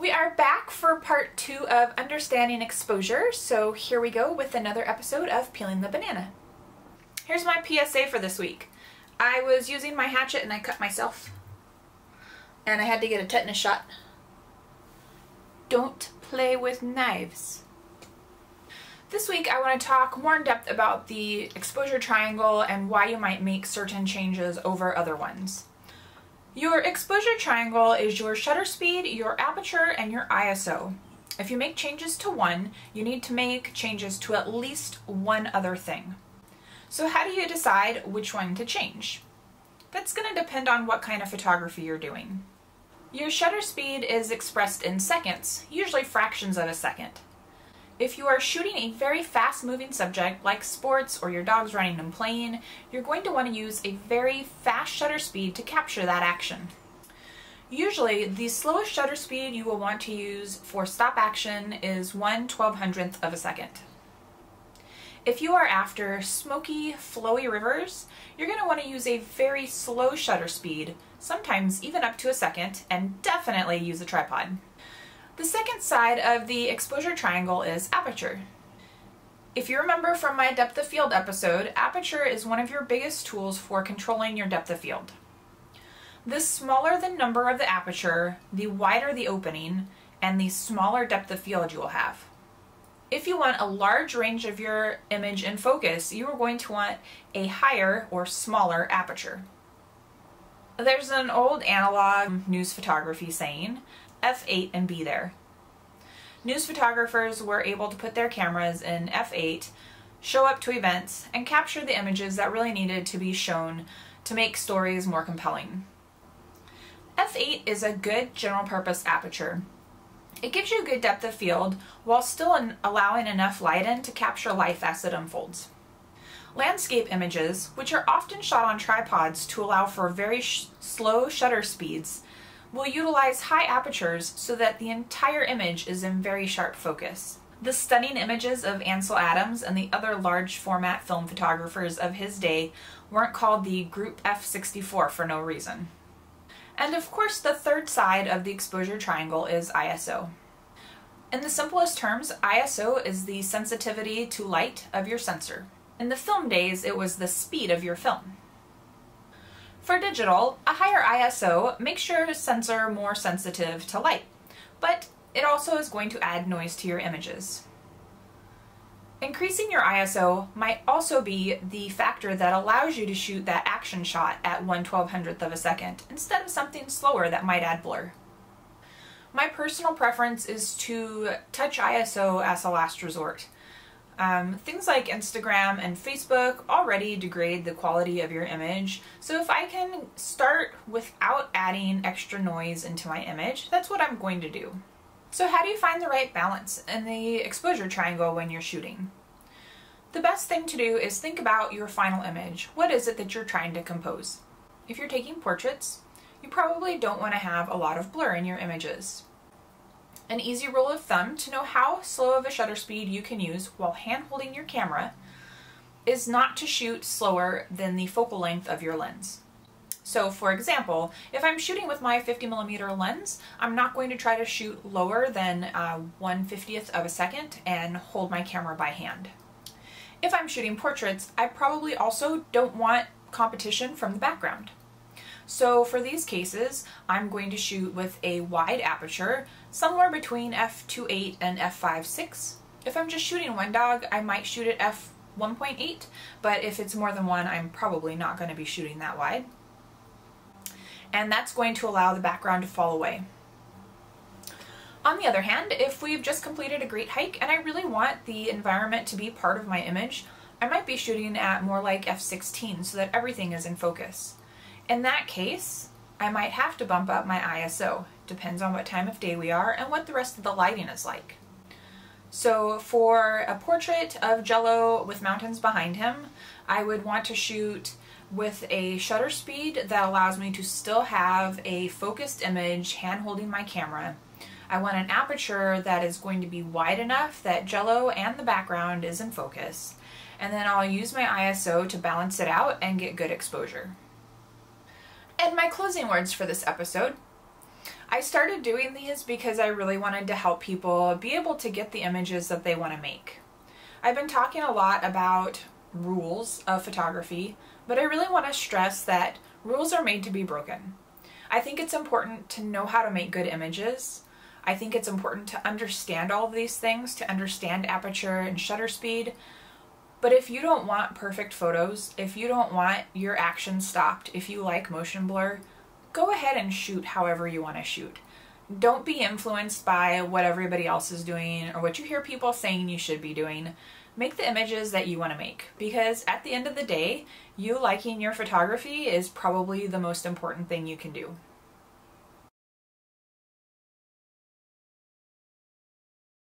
We are back for part two of Understanding Exposure, so here we go with another episode of Peeling the Banana. Here's my PSA for this week. I was using my hatchet and I cut myself. And I had to get a tetanus shot. Don't play with knives. This week I want to talk more in depth about the exposure triangle and why you might make certain changes over other ones. Your exposure triangle is your shutter speed, your aperture, and your ISO. If you make changes to one, you need to make changes to at least one other thing. So how do you decide which one to change? That's going to depend on what kind of photography you're doing. Your shutter speed is expressed in seconds, usually fractions of a second. If you are shooting a very fast moving subject like sports or your dog's running and playing, you're going to want to use a very fast shutter speed to capture that action. Usually, the slowest shutter speed you will want to use for stop action is 1 1200th of a second. If you are after smoky, flowy rivers, you're going to want to use a very slow shutter speed, sometimes even up to a second, and definitely use a tripod. The second side of the exposure triangle is aperture. If you remember from my depth of field episode, aperture is one of your biggest tools for controlling your depth of field. The smaller the number of the aperture, the wider the opening, and the smaller depth of field you will have. If you want a large range of your image in focus, you are going to want a higher or smaller aperture. There's an old analog news photography saying, f8 and be there. News photographers were able to put their cameras in f8, show up to events, and capture the images that really needed to be shown to make stories more compelling. f8 is a good general purpose aperture. It gives you a good depth of field while still allowing enough light in to capture life as it unfolds. Landscape images, which are often shot on tripods to allow for very sh slow shutter speeds, will utilize high apertures so that the entire image is in very sharp focus. The stunning images of Ansel Adams and the other large format film photographers of his day weren't called the Group F64 for no reason. And of course the third side of the exposure triangle is ISO. In the simplest terms, ISO is the sensitivity to light of your sensor. In the film days, it was the speed of your film. For digital, a higher ISO makes your sensor more sensitive to light, but it also is going to add noise to your images. Increasing your ISO might also be the factor that allows you to shoot that action shot at 1 1200th of a second instead of something slower that might add blur. My personal preference is to touch ISO as a last resort. Um, things like Instagram and Facebook already degrade the quality of your image, so if I can start without adding extra noise into my image, that's what I'm going to do. So how do you find the right balance in the exposure triangle when you're shooting? The best thing to do is think about your final image. What is it that you're trying to compose? If you're taking portraits, you probably don't want to have a lot of blur in your images. An easy rule of thumb to know how slow of a shutter speed you can use while hand holding your camera is not to shoot slower than the focal length of your lens. So for example, if I'm shooting with my 50 millimeter lens, I'm not going to try to shoot lower than uh, 1 50th of a second and hold my camera by hand. If I'm shooting portraits, I probably also don't want competition from the background. So for these cases, I'm going to shoot with a wide aperture, somewhere between f2.8 and f5.6. If I'm just shooting one dog, I might shoot at f1.8, but if it's more than one, I'm probably not going to be shooting that wide. And that's going to allow the background to fall away. On the other hand, if we've just completed a great hike and I really want the environment to be part of my image, I might be shooting at more like f16 so that everything is in focus. In that case, I might have to bump up my ISO. Depends on what time of day we are and what the rest of the lighting is like. So for a portrait of Jello with mountains behind him, I would want to shoot with a shutter speed that allows me to still have a focused image hand holding my camera. I want an aperture that is going to be wide enough that Jello and the background is in focus. And then I'll use my ISO to balance it out and get good exposure. And my closing words for this episode. I started doing these because I really wanted to help people be able to get the images that they want to make. I've been talking a lot about rules of photography, but I really want to stress that rules are made to be broken. I think it's important to know how to make good images. I think it's important to understand all of these things, to understand aperture and shutter speed. But if you don't want perfect photos, if you don't want your action stopped, if you like motion blur, go ahead and shoot however you want to shoot. Don't be influenced by what everybody else is doing or what you hear people saying you should be doing. Make the images that you want to make because at the end of the day, you liking your photography is probably the most important thing you can do.